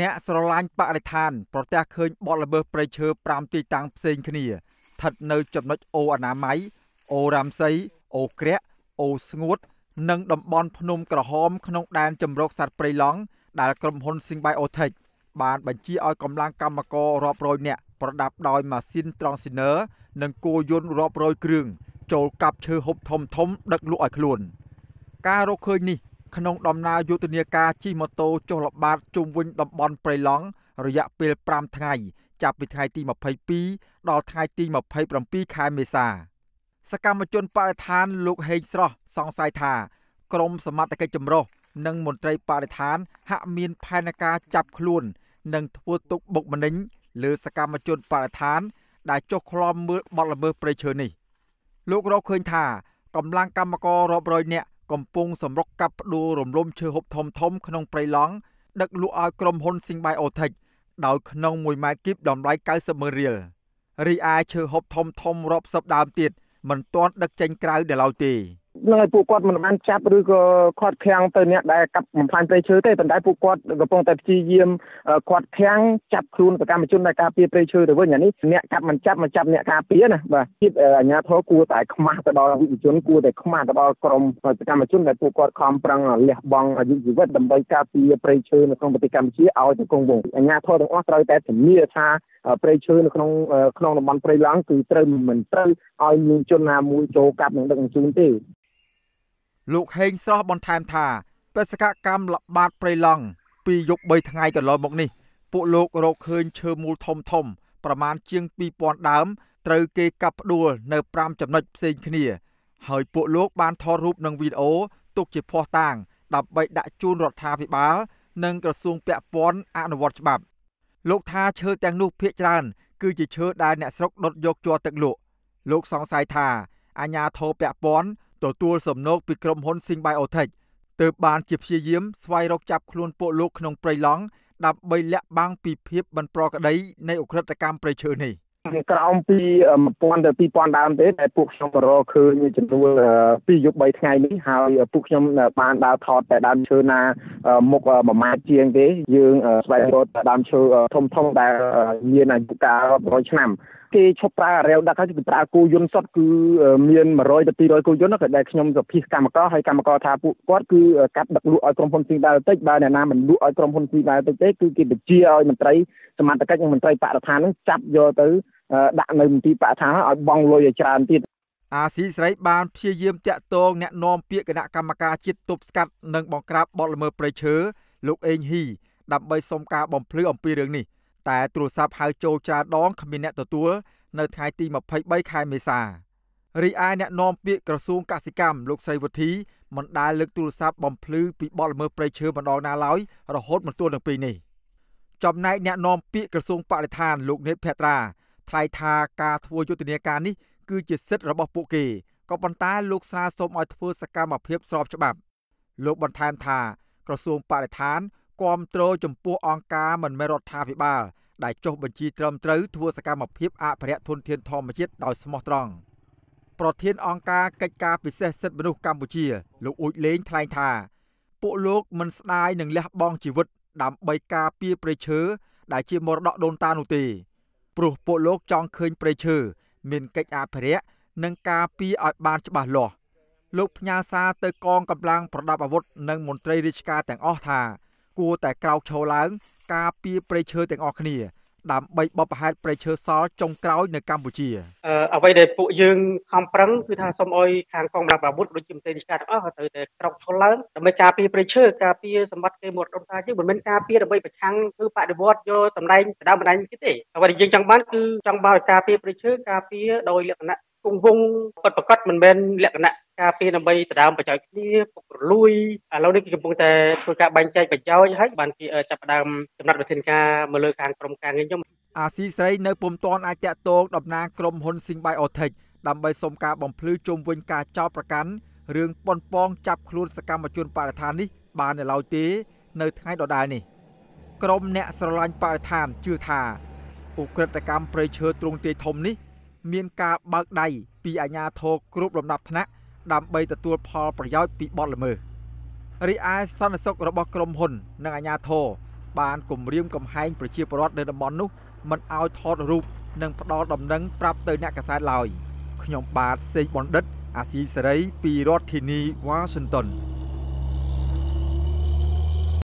អ្នកស្រឡាញ់បរិស្ថាន ប្រទះឃើញបទល្មើសព្រៃឈើ5ទីតាំងផ្សេងគ្នាស្ថិតនៅចំណុចអូអនាម័យអូរ៉ាំសីអូក្រាក់អូស្ងួត និងតំបន់ភ្នំក្រហម ក្នុងដែនជម្រកសត្វព្រៃឡង់ដែលក្រុមហ៊ុន Symbiotic បានបញ្ជាឲ្យកម្លាំងកម្មកររាប់រយនាក់ប្រដាប់ដោយម៉ាស៊ីនត្រង់ស៊ីន័រនិងគោយន្តរាប់រយគ្រឿងចូលកាប់ឈើហូបធំធំដឹកលក់ឲ្យខ្លួន ការរកឃើញនេះក្នុងដំណើរយុទ្ធនាការជិះម៉ូតូចុះល្បាតជុំវិញតំបន់ព្រៃឡង់រយៈពេល5ថ្ងៃ ចាប់ពីថ្ងៃទី22ដល់ថ្ងៃទី27ខែមេសា សកម្មជនបរិស្ថានលោកហេងស្រស់សង្ស័យថាក្រមសមត្ថកិច្ចចម្រុះនិងមន្ត្រីបរិស្ថានហាក់មានផែនការចាប់ខ្លួន និងធ្វើទុកបុកម្នេញលើសកម្មជនបរិស្ថាន ដែលចុះក្លំមើលបទល្មើសព្រៃឈើនេះ លោករកឃើញថាកម្លាំងកម្មកររាប់រយនាក់ កំពុងសម្រុកកាប់ផ្ដួលរំលំឈើហូបធំធំក្នុងព្រៃឡង់ដឹកលក់ឲ្យក្រុមហ៊ុន Symbiotic ដោយក្នុង1ម៉ែត្រគីបតម្លៃ90ម៉ឺនរៀលរីឯឈើហូបធំធំរាប់សិបដើមទៀតមិនទាន់ដឹកចេញក្រៅដល់ឡើយទេ នឹងឲ្យពួកគាត់មិនបានចាប់ឬក៏ខាត់ខាំងទៅអ្នកដែលកាប់បំផ្លាញព្រៃឈើទេប៉ុន្តែពួកគាត់កំពុងតែព្យាយាមខាត់ខាំងចាប់ខ្លួនសកម្មជនដែលការពារព្រៃឈើទៅវិញអានេះអ្នកកាប់មិនចាប់មិនចាប់អ្នកការពារណាបាទគិតអាជ្ញាធរគួរតែខ្មាស់ទៅដល់វិជនគួរតែខ្មាស់ទៅដល់ក្រមសកម្មជនដែលពួកគាត់ខំប្រឹងលះបង់អាយុជីវិតដើម្បីការពារព្រៃឈើនៅក្នុងប្រទេសកម្ពុជាឲ្យទៅគង់វង្សអាជ្ញាធរទាំងអស់ត្រូវតែធានាថាព្រៃឈើនៅក្នុងក្នុងតំបន់ព្រៃឡង់គឺត្រូវមិនត្រូវឲ្យមានជនណាមួយចូលកាប់និងដឹកជញ្ជូនទេ លោកហេងស្រស់បន្ថែមថាបេសកកម្មល្បាតព្រៃឡង់ពីយប់3ថ្ងៃកន្លងមកនេះ ពួកលោករកឃើញឈើមូលធំធំ ប្រមាណជាង2000ដើមត្រូវគេកាប់ផ្ដួលនៅ5ចំណុចផ្សេងគ្នា ហើយពួកលោកបានថតរូបនិងវីដេអូទុកជាភស្តុតាងដើម្បីដាក់ជូនរដ្ឋាភិបាល និងក្រសួងពាក់ព័ន្ធអនុវត្តច្បាប់ លោកថាឈើទាំងនោះភាគច្រើន គឺជាឈើដែលអ្នកស្រុកដុតយកជ័រទឹកលក់លោកសង្ស័យថាអាញាធរពាក់ព័ន្ធទទួលសំណូកពីក្រុមហ៊ុន Symbiotic ទើបបានជាព្យាយាមស្វែងរកចាប់ខ្លួនពួកលោកក្នុងព្រៃឡង់ដើម្បីលាក់បាំងពីភាពមិនប្រក្រតីនៃអ ுக ្រិតកម្មព្រៃឈើនេះក្រោមពី1000ទៅ2000ដើមទេតែពួកខ្ញុំរកឃើញចំនួន2យប់3ថ្ងៃនេះហើយពួកខ្ញុំបានដើរថតតែដើមឈើណា មុខ1ម៉ែត្រជាងទេយើងស្វែងរកដើមឈើធំធំដែលមានអាយុកាលរាប់រយឆ្នាំគេឈប់ប្រើអារាវដឹកហើយគឺប្រើគោយន្តសុទ្ធគឺមាន100ទៅ200គោយន្តក៏ដែលខ្ញុំសភាសកម្មករហើយកម្មករថាពួកគាត់គឺកាត់ដឹកលក់ឲ្យក្រុមហ៊ុនស៊ីដាល់តិចបើអ្នកណាមិនលក់ឲ្យក្រុមហ៊ុនស៊ីដាល់តិចទេគឺគេបញ្ជាឲ្យមន្ត្រីសមត្ថកិច្ចនិងមន្ត្រីបរិស្ថាននឹងចាប់យកទៅដាក់នៅមន្ទីរបរិស្ថានឲ្យបង់លុយឲ្យច្រើនទៀត អាស៊ីសេរីបានព្យាយាមតាក់ទងអ្នកនាំពាក្យគណៈកម្មការជាតិទប់ស្កាត់និងបង្ក្រាបបទល្មើសព្រៃឈើលោកអេងហ៊ីដើម្បីសុំការបំភ្លឺអំពីរឿងនេះតែទូរស័ព្ទហៅចូលច្រើនដងគ្មានអ្នកទទួលនៅថ្ងៃទី23ខែមេសារីឯអ្នកនាំពាក្យក្រសួងកសិកម្មលោកស្រីវុធីមិនដែលលើកទូរស័ព្ទបំភ្លឺពីបទល្មើសព្រៃឈើម្ដងណាឡើយរហូតមកទល់នឹងពេលនេះចំណែកអ្នកនាំពាក្យក្រសួងបរិស្ថានលោកនេតភត្រាថ្លែងថាការធ្វើយុទ្ធនាការនេះ គឺជាសិទ្ធិរបស់ពួកគេក៏ប៉ុន្តែលោកស្នើសុំឲ្យធ្វើសកម្មភាពស្របច្បាប់ លោកបន្ថែមថាក្រសួងបរិស្ថានគាំទ្រចំពោះអង្គការមិនមែនរដ្ឋាភិបាលដែលចុះបញ្ជីត្រឹមត្រូវធ្វើសកម្មភាពអភិរក្សធនធានធម្មជាតិដោយស្មោះត្រង់ប្រធានអង្គការកិច្ចការពិសេសសិទ្ធិមនុស្សកម្ពុជា លោកអ៊ូចលេងថ្លែងថាពួកលោកមិនស្ដាយនឹងលះបង់ជីវិត ដើម្បីការពារព្រៃឈើដែលជាមរតកដូនតានោះទេព្រោះពួកលោកចង់ឃើញព្រៃឈើ មានកិច្ចអភិរក្សនិងការពារឲ្យបានច្បាស់លាស់លោកផ្ញើសារទៅកងកម្លាំងប្រដាប់អាវុធនិងមន្ត្រីរាជការទាំងអស់ថា គួរតែក្រោកឈរឡើង ការពារព្រៃឈើទាំងអស់គ្នា ដើម្បីបបផហេតព្រៃឈើសល់ចុងក្រោយនៅកម្ពុជាអ្វីដែលពួកយើងខំប្រឹងគឺថាសូមអុយខាងកងកម្លាំងអាវុធដូចជាមន្ត្រីរាជការទាំងអស់ត្រូវតែក្រោកឈរឡើងដើម្បីការពារព្រៃឈើការពារសម្បត្តិគេមរតកតាយើងមិនមែនការពារដើម្បីប្រឆាំងគឺបដិវត្តយកតំណែងដៅបណ្ដាញទៀតទេអ្វីដែលយើងចង់បានគឺចង់បានការពារព្រៃឈើការពារដោយលក្ខណៈ គង់វងពិតប្រកបមិនមែនលក្ខណៈការពារដើម្បីដណ្ដើមប្រយោជន៍គ្នាពុករលួយឥឡូវនេះគឺកំពុងតែធ្វើការបែងចែកប្រយោជន៍ហើយបានគេចាប់ផ្ដើមចំណាត់វិធានការមកលើខាងក្រុមការងារខ្ញុំអាស៊ីស្រីនៅពុំទាន់អាចតាក់ទងតំណាងក្រុមហ៊ុន Symbiotic ដើម្បីសុំការបំភ្លឺជុំវិញការចោទប្រកាន់រឿងប៉ុនប៉ងចាប់ខ្លួនសកម្មជនបរិស្ថាននេះបាននៅឡើយទេ នៅថ្ងៃដដែលនេះក្រុមអ្នកស្រឡាញ់បរិស្ថានជឿថាឧក្រិដ្ឋកម្មព្រៃឈើទ្រង់ទាយធំនេះ មានការបើកដៃពីអាជ្ញាធរគ្រប់លំដាប់ថ្នាក់ដើម្បីទទួលផលប្រយោជន៍ពីបទល្មើសរីឯសន្តិសុខរបស់ក្រុមហ៊ុន និងអាជ្ញាធរបានគម្រាមកំហែងប្រជាពលរដ្ឋនៅតំបន់នោះមិនឲ្យថតរូបនិងផ្ដល់ដំណឹងប្រាប់ទៅអ្នកកាសែតឡើយខ្ញុំបាទសេកបណ្ឌិត អាស៊ីសេរីពីរដ្ឋធានី Washington